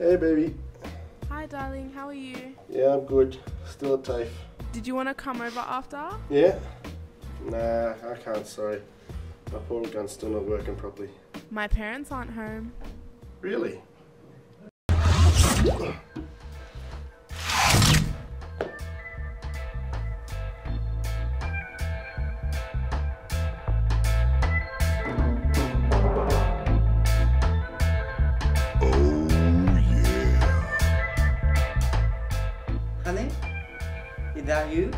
Hey, baby. Hi, darling. How are you? Yeah, I'm good. Still at TAFE. Did you want to come over after? Yeah? Nah, I can't, sorry. My portal gun's still not working properly. My parents aren't home. Really? Honey, is that you?